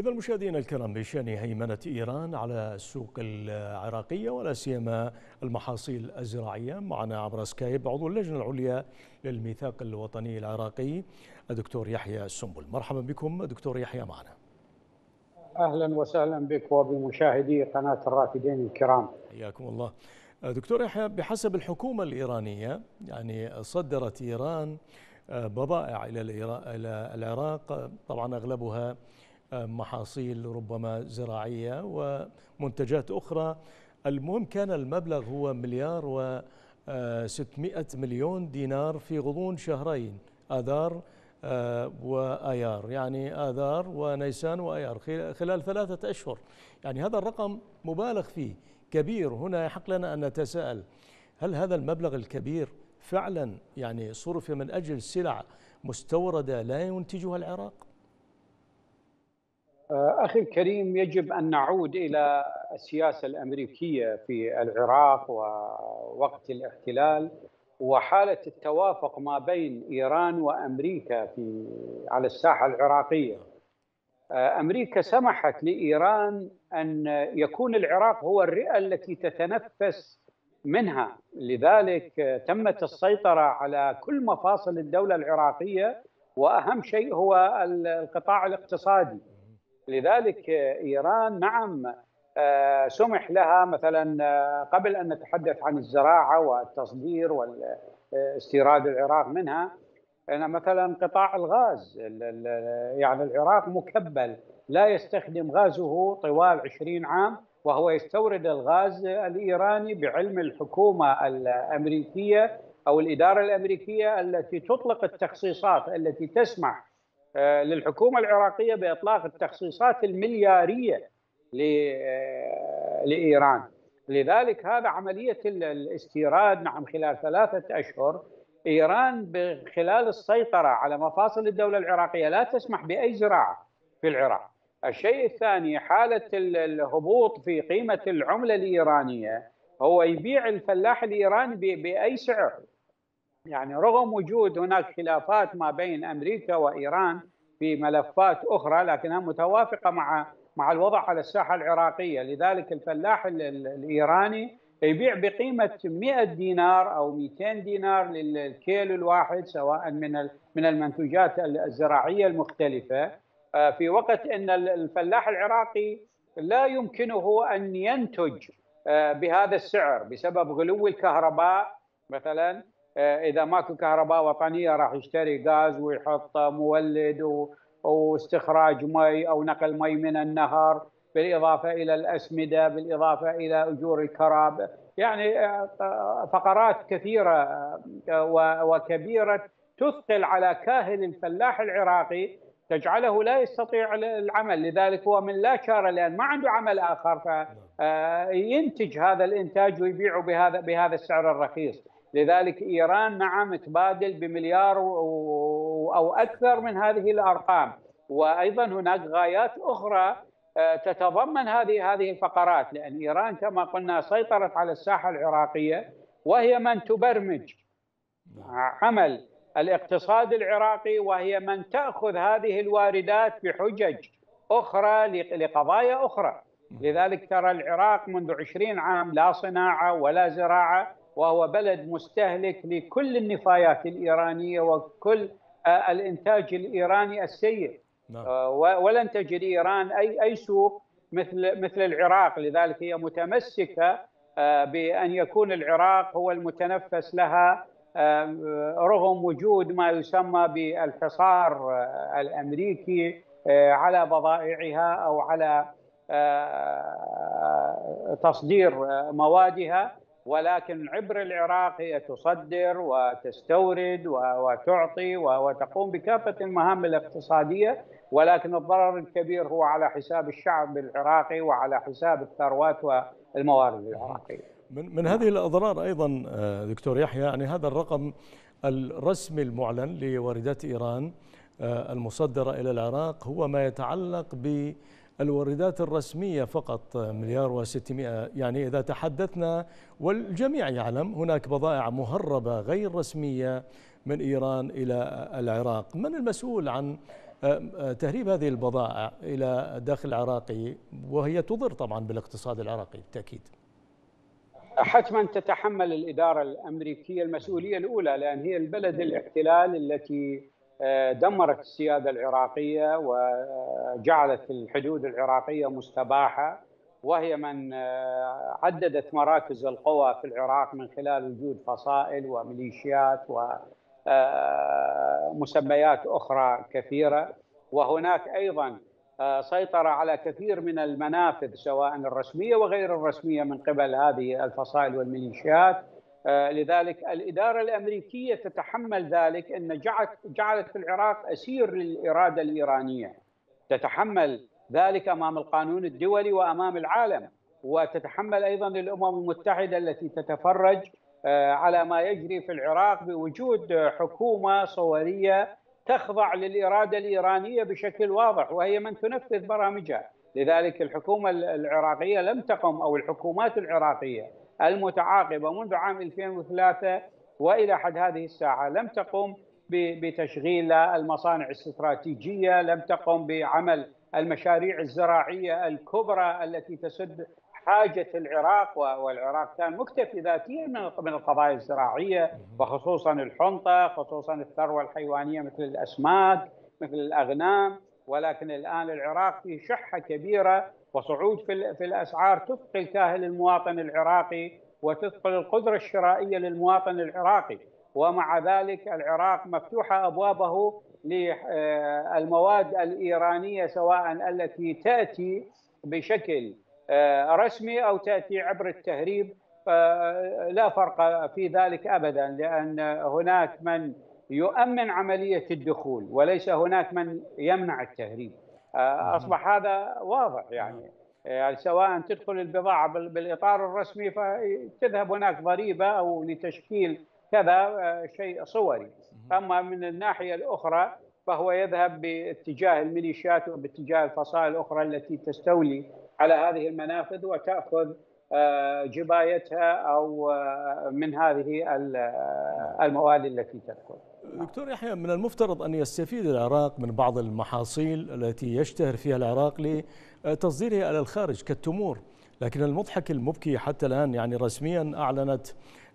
إذا المشاهدين الكرام بشأن هيمنة إيران على السوق العراقية ولا سيما المحاصيل الزراعية معنا عبر سكايب عضو اللجنة العليا للميثاق الوطني العراقي الدكتور يحيى السنبل. مرحبا بكم دكتور يحيى معنا. أهلا وسهلا بك وبمشاهدي قناة الرافدين الكرام. حياكم الله. دكتور يحيى بحسب الحكومة الإيرانية يعني صدرت إيران بضائع إلى العراق طبعا أغلبها محاصيل ربما زراعية ومنتجات أخرى. المهم كان المبلغ هو مليار و 600 مليون دينار في غضون شهرين آذار وآيار. يعني آذار ونيسان وآيار خلال ثلاثة أشهر. يعني هذا الرقم مبالغ فيه كبير. هنا يحق لنا أن نتساءل هل هذا المبلغ الكبير فعلا يعني صرف من أجل سلع مستوردة لا ينتجها العراق؟ أخي الكريم يجب أن نعود إلى السياسة الأمريكية في العراق ووقت الاحتلال وحالة التوافق ما بين إيران وأمريكا في على الساحة العراقية. أمريكا سمحت لإيران أن يكون العراق هو الرئة التي تتنفس منها. لذلك تمت السيطرة على كل مفاصل الدولة العراقية وأهم شيء هو القطاع الاقتصادي. لذلك إيران نعم سمح لها مثلا قبل أن نتحدث عن الزراعة والتصدير واستيراد العراق منها أنا مثلا قطاع الغاز يعني العراق مكبل لا يستخدم غازه طوال 20 عام وهو يستورد الغاز الإيراني بعلم الحكومة الأمريكية أو الإدارة الأمريكية التي تطلق التخصيصات التي تسمح للحكومة العراقية بإطلاق التخصيصات المليارية لإيران. لذلك هذا عملية الاستيراد نعم خلال ثلاثة أشهر. إيران خلال السيطرة على مفاصل الدولة العراقية لا تسمح بأي زراعة في العراق. الشيء الثاني حالة الهبوط في قيمة العملة الإيرانية. هو يبيع الفلاح الإيراني بأي سعر؟ يعني رغم وجود هناك خلافات ما بين أمريكا وإيران في ملفات أخرى لكنها متوافقة مع مع الوضع على الساحة العراقية، لذلك الفلاح الإيراني يبيع بقيمة 100 دينار أو 200 دينار للكيلو الواحد سواء من من المنتوجات الزراعية المختلفة. في وقت إن الفلاح العراقي لا يمكنه أن ينتج بهذا السعر بسبب غلو الكهرباء مثلا إذا ماكو كهرباء وطنية راح يشتري غاز ويحط مولد واستخراج مي أو نقل مي من النهر بالإضافة إلى الأسمدة بالإضافة إلى أجور الكراب. يعني فقرات كثيرة وكبيرة تثقل على كاهل الفلاح العراقي تجعله لا يستطيع العمل. لذلك هو من لا شار لأن ما عنده عمل آخر فينتج هذا الإنتاج ويبيعه بهذا بهذا السعر الرخيص. لذلك إيران نعم تبادل بمليار أو أكثر من هذه الأرقام. وأيضا هناك غايات أخرى تتضمن هذه هذه الفقرات. لأن إيران كما قلنا سيطرت على الساحة العراقية وهي من تبرمج عمل الاقتصاد العراقي وهي من تأخذ هذه الواردات بحجج أخرى لقضايا أخرى. لذلك ترى العراق منذ 20 عام لا صناعة ولا زراعة. وهو بلد مستهلك لكل النفايات الإيرانية وكل الإنتاج الإيراني السيء. نعم. ولن تجد إيران أي أي سوق مثل مثل العراق. لذلك هي متمسكة بأن يكون العراق هو المتنفس لها رغم وجود ما يسمى بالحصار الأمريكي على بضائعها أو على تصدير موادها. ولكن عبر العراق هي تصدر وتستورد وتعطي وتقوم بكافة المهام الاقتصادية ولكن الضرر الكبير هو على حساب الشعب العراقي وعلى حساب الثروات والموارد العراقية. من من هذه الأضرار أيضا دكتور يحيى يعني هذا الرقم الرسمي المعلن لواردات إيران المصدره إلى العراق هو ما يتعلق ب الواردات الرسمية فقط مليار و600 يعني إذا تحدثنا والجميع يعلم هناك بضائع مهربة غير رسمية من إيران إلى العراق. من المسؤول عن تهريب هذه البضائع إلى الداخل العراقي وهي تضر طبعا بالاقتصاد العراقي بالتأكيد. حتما تتحمل الإدارة الأمريكية المسؤولية الأولى لأن هي البلد الاحتلال التي دمرت السيادة العراقية وجعلت الحدود العراقية مستباحة وهي من عددت مراكز القوى في العراق من خلال وجود فصائل وميليشيات ومسميات أخرى كثيرة. وهناك أيضا سيطر على كثير من المنافذ سواء الرسمية وغير الرسمية من قبل هذه الفصائل والميليشيات. آه، لذلك الإدارة الأمريكية تتحمل ذلك أن جعلت, جعلت العراق أسير للإرادة الإيرانية. تتحمل ذلك أمام القانون الدولي وأمام العالم وتتحمل أيضا الأمم المتحدة التي تتفرج آه، على ما يجري في العراق بوجود حكومة صورية تخضع للإرادة الإيرانية بشكل واضح وهي من تنفذ برامجها. لذلك الحكومة العراقية لم تقم أو الحكومات العراقية المتعاقبة منذ عام 2003 وإلى حد هذه الساعة. لم تقم بتشغيل المصانع الاستراتيجية لم تقم بعمل المشاريع الزراعية الكبرى التي تسد حاجة العراق والعراق كان مكتفي ذاتيا من القضايا الزراعية وخصوصا الحنطة خصوصا الثروة الحيوانية مثل الأسماك مثل الأغنام. ولكن الآن العراق في شحة كبيرة وصعود في, في الأسعار تثقل كاهل المواطن العراقي وتثقل القدرة الشرائية للمواطن العراقي. ومع ذلك العراق مفتوحة أبوابه للمواد الإيرانية سواء التي تأتي بشكل آه، رسمي أو تأتي عبر التهريب لا فرق في ذلك ابدا لأن هناك من يؤمن عملية الدخول وليس هناك من يمنع التهريب. آه، أصبح هذا واضح يعني. يعني سواء تدخل البضاعة بالإطار الرسمي فتذهب هناك ضريبة أو لتشكيل كذا آه، شيء صوري. أما من الناحية الأخرى فهو يذهب باتجاه الميليشيات وباتجاه الفصائل الأخرى التي تستولي على هذه المنافذ وتأخذ آه، جبايتها أو من هذه المواد التي تدخل دكتور يحيى من المفترض أن يستفيد العراق من بعض المحاصيل التي يشتهر فيها العراق لتصديرها إلى الخارج كالتمور لكن المضحك المبكي حتى الآن يعني رسميا أعلنت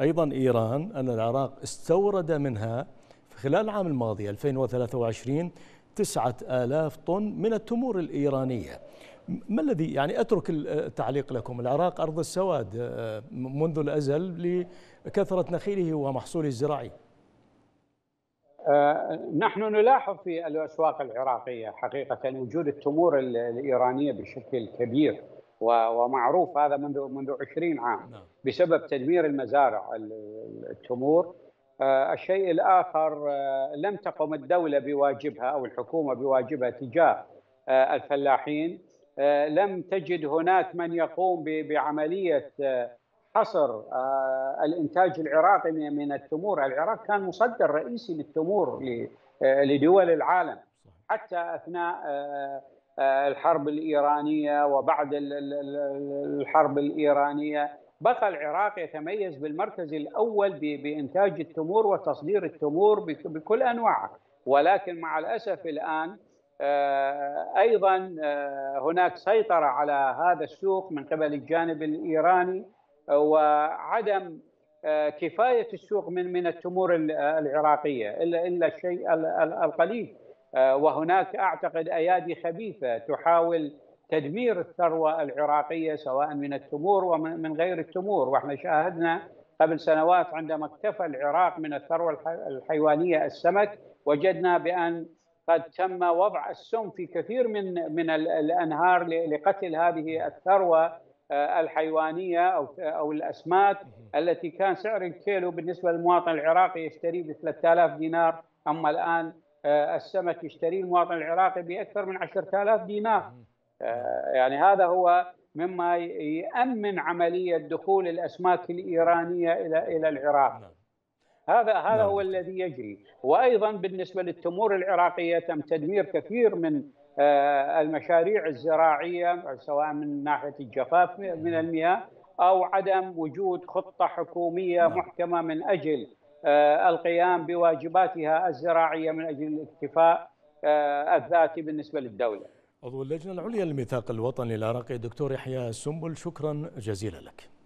أيضا إيران أن العراق استورد منها في خلال العام الماضي 2023 تسعة آلاف طن من التمور الإيرانية. ما الذي يعني أترك التعليق لكم. العراق أرض السواد آه، منذ الأزل لكثرة نخيله ومحصوله الزراعي آه، نحن نلاحظ في الأسواق العراقية حقيقة وجود التمور الإيرانية بشكل كبير ومعروف هذا منذ منذ 20 عام نعم. بسبب تدمير المزارع التمور. آه، الشيء الآخر لم تقم الدولة بواجبها أو الحكومة بواجبها تجاه الفلاحين. لم تجد هناك من يقوم بعملية حصر آه، الإنتاج العراقي من التمور، العراق كان مصدر رئيسي للتمور آه، لدول العالم. حتى أثناء آه، الحرب الإيرانية وبعد الحرب الإيرانية بقى العراق يتميز بالمركز الأول بإنتاج التمور وتصدير التمور بكل أنواعها. ولكن مع الأسف الآن أيضا هناك سيطرة على هذا السوق من قبل الجانب الإيراني وعدم آه، كفاية السوق من من التمور العراقية إلا إلا الشيء القليل. آه، وهناك أعتقد أيادي خبيثة تحاول تدمير الثروة العراقية سواء من التمور ومن غير التمور. وإحنا شاهدنا قبل سنوات عندما اكتفى العراق من الثروة الحيوانية السمك وجدنا بأن قد تم وضع السم في كثير من من الأنهار لقتل هذه الثروة آه، الحيوانية أو أو الأسماك التي كان سعر الكيلو بالنسبة للمواطن العراقي يشتريه ب 3000 دينار. أما الآن آه، السمك يشتريه المواطن العراقي بأكثر من 10000 دينار. آه، يعني هذا هو مما يأمن عملية دخول الأسماك الإيرانية إلى إلى العراق. نعم. هذا هذا نعم. هو الذي يجري وأيضا بالنسبة للتمور العراقية تم تدمير كثير من آه، المشاريع الزراعية سواء من ناحية الجفاف من المياه أو عدم وجود خطة حكومية نعم. محكمة من أجل آه، القيام بواجباتها الزراعية من أجل الاكتفاء الذاتي بالنسبة للدولة. عضو اللجنة العليا للميثاق الوطني العراقي الدكتور يحيى السنبل شكرا جزيلا لك.